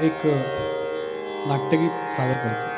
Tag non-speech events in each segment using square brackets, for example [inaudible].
एक नाट्यगीत सादर करतो.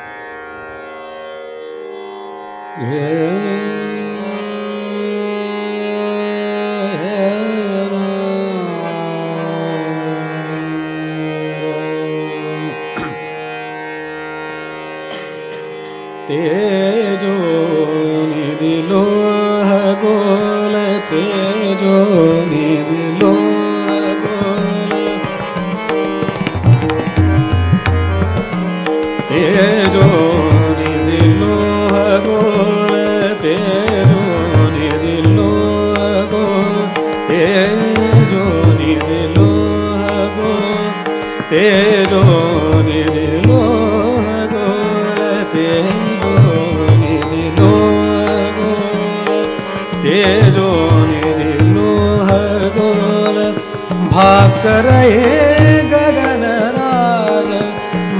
भास्कर गगन राज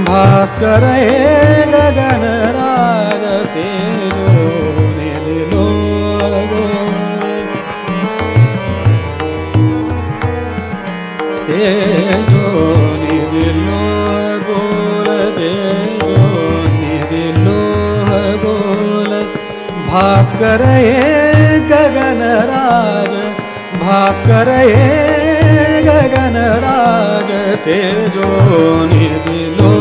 भास्कर गगन भास्कर गगन राज भास्कर गगन राज, तेजो निदिलो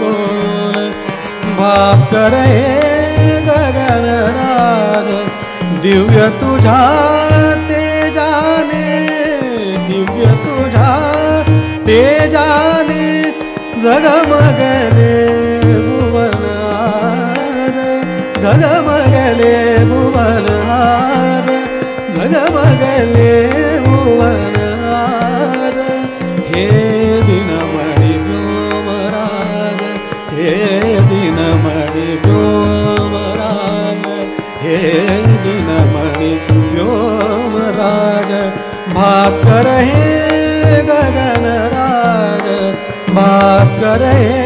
गोल भास्कर गगन राज, दिव्य तुझा तेजाने दिव्य तुझा तेजाने आज जगमगले भुवन आज जगमगले भुवन आज हे दिनमणि व्योमराज हे दिनमणि व्योमराज हे दिनमणि व्योमराज भास्कर हे गगन राज भास्कर हे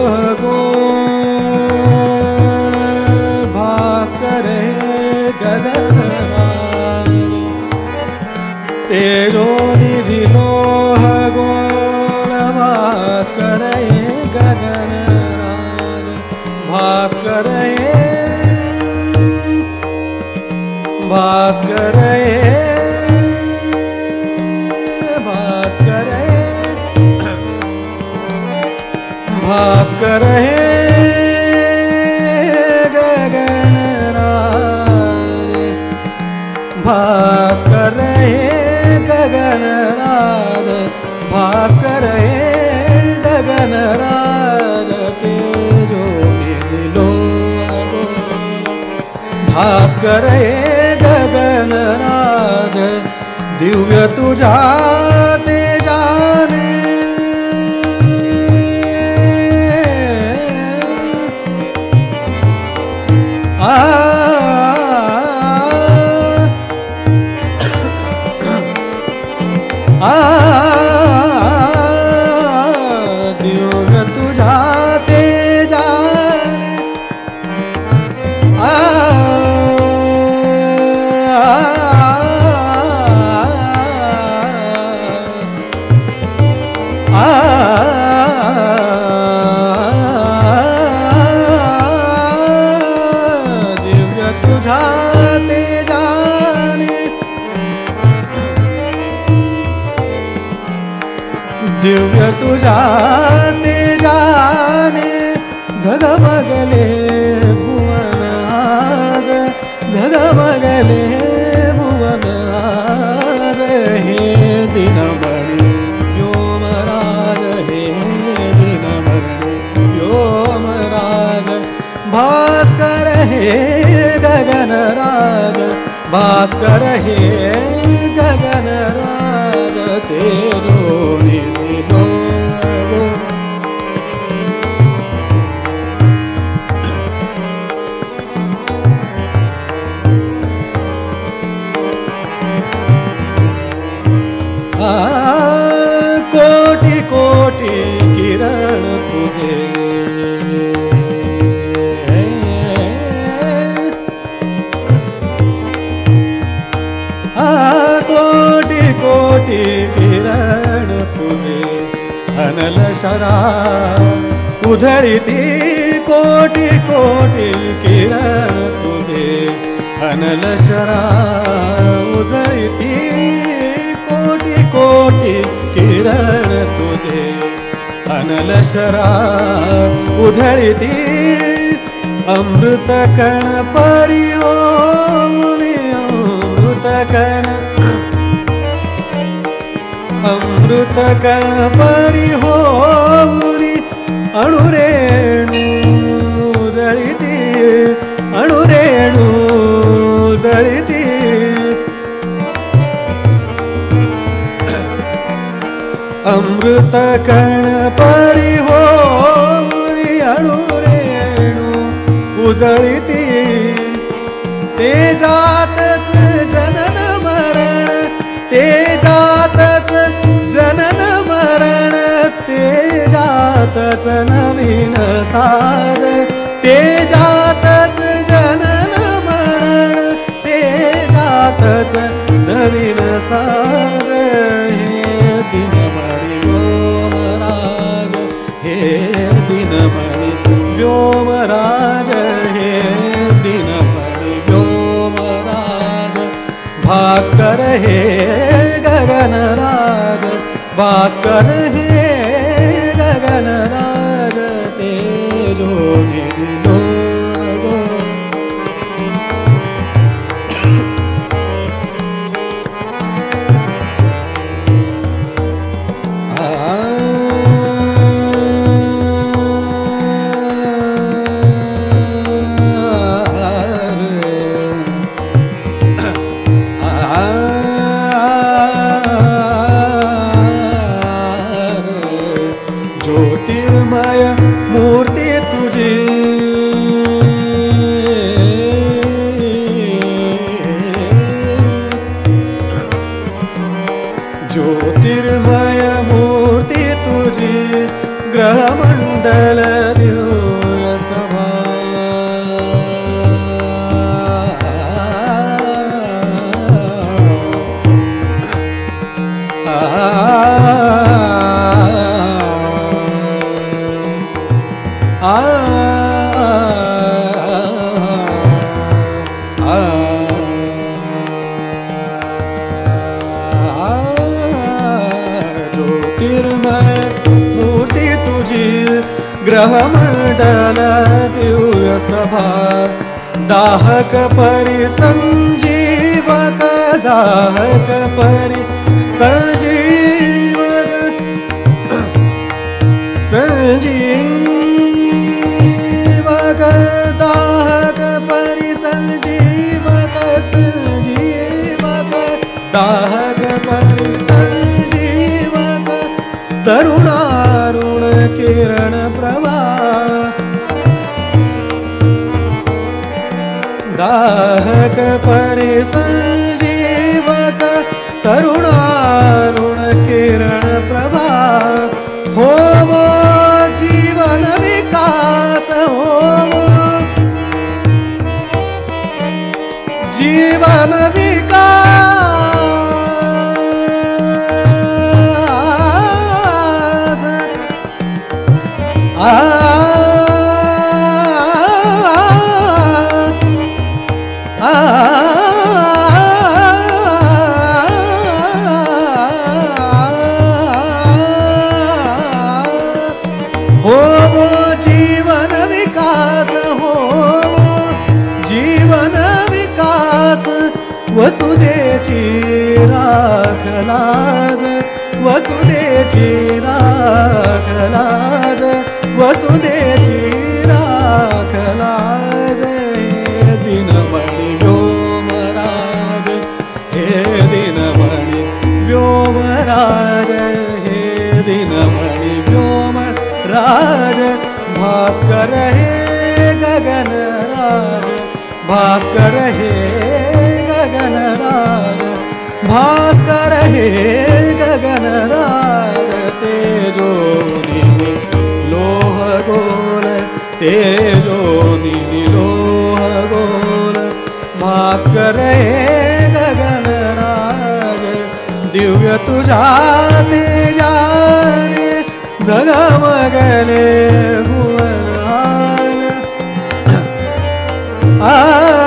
भास्कर भास्कर करे गगन राज दिव्य तुझा ते जाने। आ Ah दिव्य तुझा ते जाने। झगमगले भुवन आज झगमगले भुवन आज। हे दिना भास्कर हे गगनराज भास्कर हे गगनराज तेजो निधिलो कोटि कोटि किरण तुझे अनल शरा उधळीती कोटि कोटि किरण तुझे। अनल शरा उधळीती कोटि कोटि किरण तुझे। अनल शरा उधळीती अमृत कण परिओ अमृत कण अमृत कण परी होरी अणुरेणू जळिती। अणुरेणू जळिती। अमृत कण परी होरी अणुरेणू उजळिती। तेजातच जनन तेजातच नवीन साज तेजातच जनन मरण तेजातच नवीन साज. हे दिनमणि व्योमराज हे दिनमणि व्योमराज हे दिनमणि व्योमराज भास्कर हे गगनराज, भास्कर हे மண்டல ग्रहमंडल दिव्य सभा दाहक परि संजीवक दाहक परि संजीवक संजीवक दाहक परि संजीवक संजीवक दाहक राहक राखलाज वसुदेची राखलाज वसुदेची राखलाज हे दिनमणि व्योमराज हे दिनमणि व्योमराज हे दिनमणि व्योम राज भास्कर हे गगनराज, भास्कर हे गगनराज। भास्कर हे गगनराज तेजो निधि, लोह गोल, तेजो निधि, लोह गोल। भास्कर हे गगनराज दिव्य तुझा तेजाने जगमगले भुवन [clears throat] आ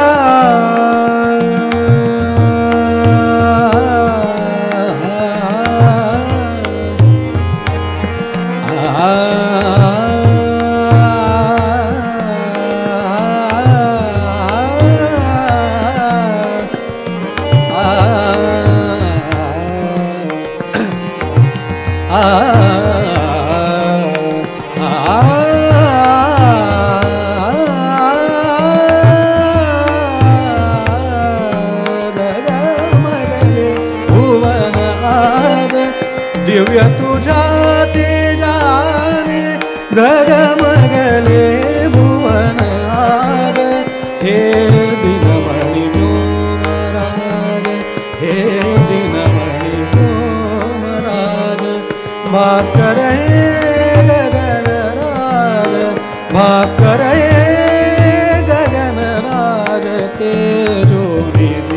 बुझाते जाने, जगमगले भुवन आज हे दिन मणि राज हे दिन मणि राज भास्कर हे गगन राज, भास्कर हे गगन राज, तेजो निधि